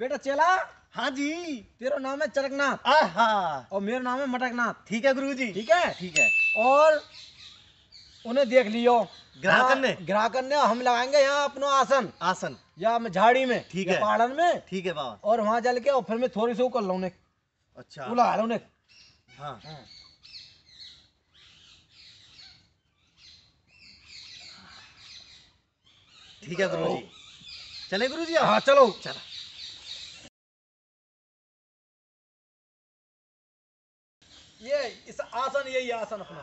बेटा चेला? हाँ जी। तेरा नाम है चरकनाथ। आहा और मेरा नाम है मटकनाथ। ठीक है गुरुजी। ठीक है? ठीक है। और उन्हें देख लियो। ग्राहकन ने? हाँ, ग्राहकन ने हम लगाएँगे यहाँ अपना आसन। आसन। या में झाड़ी में ठीक है। पहाड़न में। ठीक है बाबा। और वहाँ चल के और फिर मैं थोड़ी सी कर लूँ अच्छा। वो लगा लूँ हाँ। ठीक है गुरुजी। चले गुरुजी आप? हाँ चलो। चलो। ये इस आसन यही आसन अपना।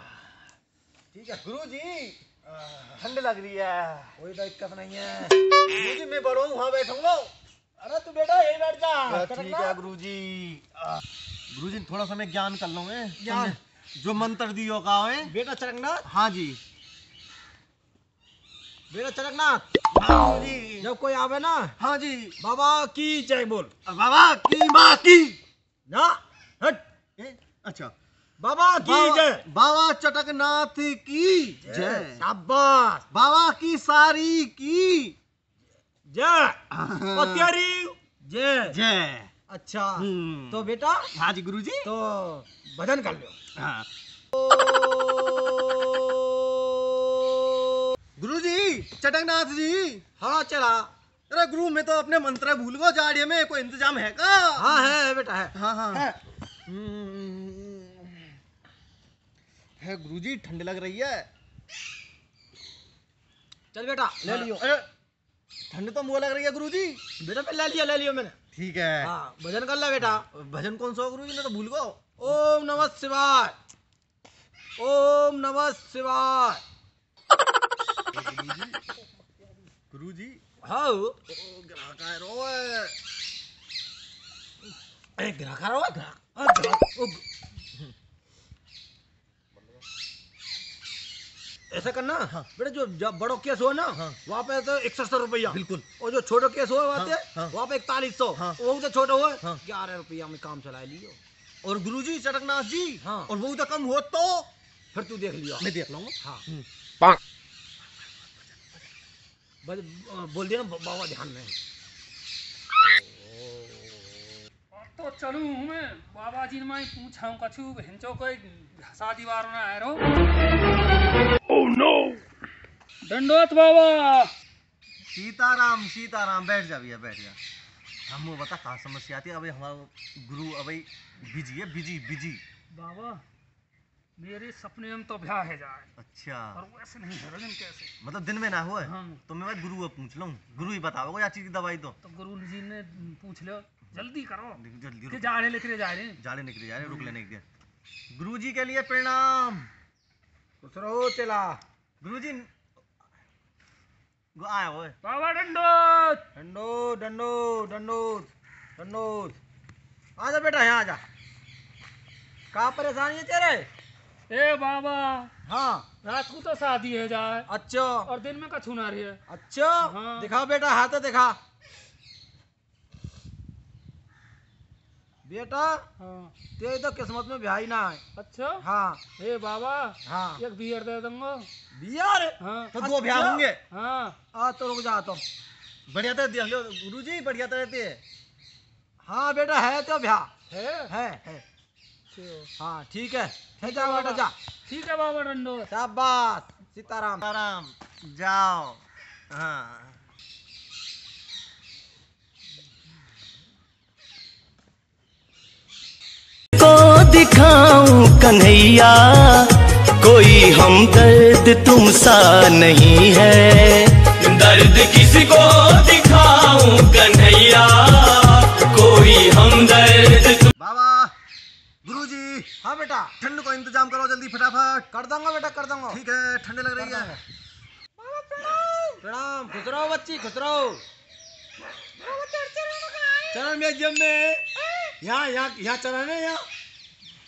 ठीक है गुरु जी ठंड लग रही है। कोई दिक्कत नहीं है। गुरुजी मैं बड़ो वहाँ बैठूँगा। अरे तू बेटा यही बैठ जा। ठीक है चरकनाथ। गुरुजी। गुरुजी थोड़ा सा मैं ज्ञान कर लूँ ज्ञान। जो मंत्र दियो का है? बेटा चरकनाथ? हाँ जी। बेटा चरकनाथ? हाँ गुरुजी। जब कोई आवे ना हाँ जी। बाबा की जय बोल। बाबा की माँ की। ना हट। ए, अच्छा। बाबा की जय। बाबा चटकनाथ की जय। शाबाश। बाबा की सारी की जय। तेरी जय। जय। अच्छा। हम्म। तो बेटा? हाँ जी गुरुजी। तो भजन कर लो। हाँ। गुरुजी चटकनाथ जी। हाँ चला। अरे गुरु मैं तो अपने मंत्र भूल गो जाड़िए में कोई इंतज़ाम है का हाँ है है बेटा है। हाँ हाँ। है। है गुरुजी ठंड लग रही है। चल बेटा ले लियो। अरे, ठंड तो मुँह लग रही है गुरुजी। बेटा ले लिया ले लियो मैंने। ठीक है। हाँ भजन कर ला बेटा। भजन कौन सा हो गुरुजी? मैं तो भूल गो ओम नमः शिवाय। ओम नमः शिवाय। गुरुजी हाँ। ग्राहक आए रोए ए ग्राहक आ रहा है ग्राहक हाँ, ग्राहक ओ, ऐसा करना बेटा जो जब बड़ो केस हो ना हाँ। वहाँ पे तो इकसठ सौ रुपया। बिल्कुल। और जो छोटो केस हो वहाँ हाँ, पे हाँ। वहाँ पे इकतालीस सौ। हाँ। वो तो छोटो हो हाँ। ग्यारह रुपया में काम चला लियो। और गुरुजी चटकनाथ जी हाँ। और वो तो कम हो तो? फिर तू देख लियो। मैं देख लूँगा हाँ। बस बोल दिया ना बाबा ध्यान में तो चलूँ मैं बाबा जी ने मैं पूछा हूँ कछु हिंचो कोई शादी वार ना आए नो दंडोत बाबा। सीताराम सीताराम बैठ जा भैया बैठ जा। हम वो बता कहाँ समस्या आती है? अभी हमारा गुरु अभी बिज़ी है बिज़ी बिज़ी बाबा मेरे सपने में तो ब्याह है जाए। अच्छा। और वैसे नहीं है कैसे? मतलब दिन में ना हुआ है? हाँ। तो मैं भाई गुरु को पूछ लूँ। गुरु ही बताओ कोई अच्छी दवाई तो तो गुरु जी ने पूछ लो जल्दी करो। जल्दी कि निकले जा रहे लेकर जा रहे निकले जा रहे रुक लेने के गुरु जी के लिए प्रणाम। खुश चला। गुरु जी गो आया है। बाबा दंडोत डंडो डंडो डंडो डंडो आजा बेटा यहाँ आजा। कहाँ परेशानी है तेरे? ए बाबा हाँ। रात को तो शादी है जाए। अच्छा। और दिन में कछु ना रही है। अच्छा। हाँ। दिखा बेटा हाथ दिखा। बेटा हाँ। तेरी तो किस्मत में ब्याह ही ना है अच्छा? हाँ। ए बाबा हाँ। एक बियर दे दूँगा। बियार? हाँ तो दो ब्याह होंगे। हाँ। आ तो रुक जा तुम बढ़िया तो दिया गुरु जी बढ़िया तो रहते है। हाँ बेटा है तो ब्याह। है? है है। हाँ ठीक है। ठीक जा बेटा जा। ठीक है बाबा डंडो शाबाश सीताराम। सीताराम जाओ। हाँ को दिखाऊँ कन्हैया कोई हमदर्द तुम सा नहीं है। दर्द किसी को दिखाऊँ कन्हैया कोई हमदर्द बाबा गुरु जी हाँ बेटा ठंड को इंतज़ाम करो जल्दी फटाफट। कर दूँगा बेटा कर दूँगा। ठीक है ठंड लग रही है। प्रणाम। खुश रहो बच्ची खुश रहो चरण म्यूज़ियम में। यहाँ यहाँ यहाँ चरण है यहाँ।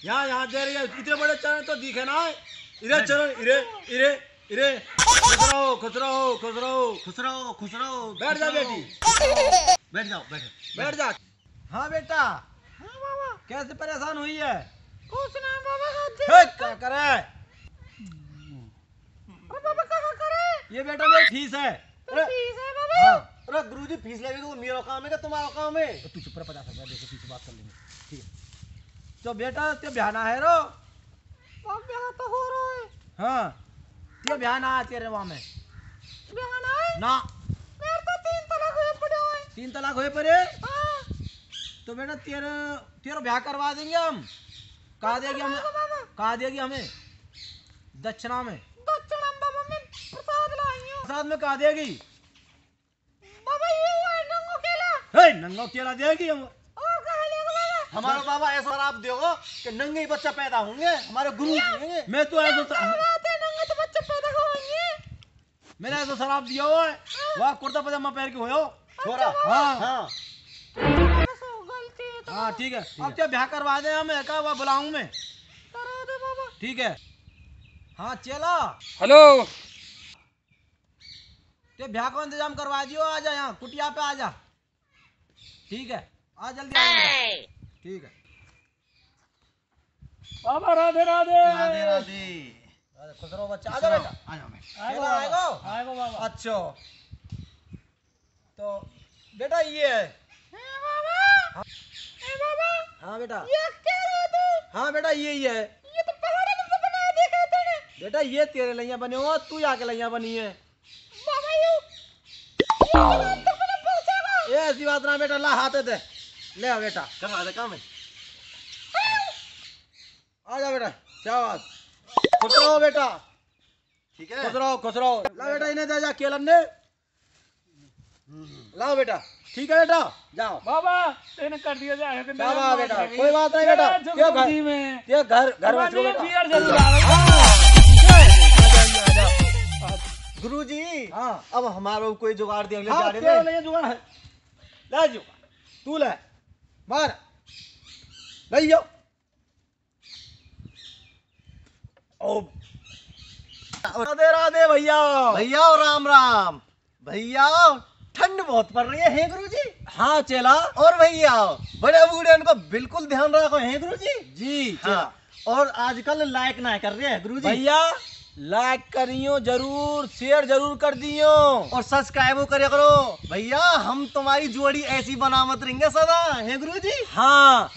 यहाँ यहाँ दे रही है। इतने बड़े चरण तो दिखे ना इधर चरण इरे इरे इरे। खुश रहो खुश रहो खुश रहो खुश रहो खुश रहो बैठ जा बेटी। बैठ जाओ बैठ बैठ जा। हाँ बेटा। हाँ बाबा। कैसे परेशान हुई है? कुछ ना बाबा क्या करे बाबा कहाँ करे ये बेटा मेरी फ़ीस है। फ़ीस है बाबा। हाँ। अरे गुरुजी फ़ीस लगेगी तो मेरा काम है क्या तुम्हारा काम है तो चुप रह पचास रुपया देखो पीछे बात कर लेंगे। तो बेटा ते बयाना है रो। ब्याह तो हो रहा है। हाँ ते बयाना है तेरे वहाँ में। ब्याह ना है? ना। मेरे तो तीन तलाक हुए पड़े हुए तीन तलाक हुए परे हाँ। तो बेटा तेरे तेरा ब्याह करवा देंगे हम। कहा देगी हमें? कहा देगी हमें? दक्षिणा में। दक्षिण बाबा में प्रसाद लाई हूँ। साथ में कहा देगी? बाबा ये हुआ नंगो केला। हे नंगा केला देगी हम। हमारा बाबा ऐसा आप दोगे कि नंगे ही बच्चा पैदा होंगे हमारे गुरु जी मैं तो ऐसा नंगे तो बच्चे पैदा होंगे। मैंने ऐसा शराब दिया हुआ है। वाह कुर्ता पजामा पहन के होयो। छोरा। हाँ। हाँ। हो गलती है तो हाँ ठीक है। अब क्या ब्याह करवा दे हमें? क्या वह बुलाऊं मैं। करा ठीक है। हाँ चला। हेलो। ते ब्याह का इंतज़ाम करवा दियो आ जा यहाँ। कुटिया पे आ जा। ठीक है। आ जल्दी आ। ठीक है। बाबा राधे राधे। राधे राधे। अरे खुश रहो बच्चा। आ जा बेटा। आ जाओ मैं आएगो आएगो। आएगो बाबा। अच्छा। तो बेटा ये है। ए बाबा। ए बाबा। हाँ बेटा। ये क्या है तू। हाँ बेटा ये ही है। ये तो पहाड़ में बना देखा तेने? बेटा ये तेरे लैया बने हो तू आके लैया बनी है। बाबा यू ये तो ये ऐसी बात ना बेटा ला हाथ दे। ले आ बेटा। करवा दे काम है। आ जा बेटा क्या बात खुश रहो बेटा। ठीक है। खुश रहो खुश रहो। ला बेटा इन्हें दे जा केलन ने लाओ बेटा। ठीक है बेटा? जाओ। बाबा तेने कर दिया जाए तो क्या बात बेटा। कोई बात नहीं बेटा। ये घर जी में। ये घर घर में छो तुम्हारी बेटा। बियर ज़रूर आवेगा गुरु जी हाँ। अब हमारा कोई जुगाड़ दे अगले हाँ तेरे में लिए जुगाड़ है ले जो तू ले। मार ले जाओ ओ। राधे राधे भैया। भैया और राम राम। भैया ठंड बहुत पड़ रही है हे गुरु जी हाँ चेला। और भैया बड़े बूढ़े उनको बिल्कुल ध्यान रखो हे गुरु जी जी हाँ और आजकल लायक ना कर रहे हैं गुरु जी भैया लाइक करियो, ज़रूर शेयर ज़रूर कर दियो। और सब्सक्राइब करे करो। भैया, हम तुम्हारी जोड़ी ऐसी बनावत रहेंगे सदा, है गुरु जी हाँ।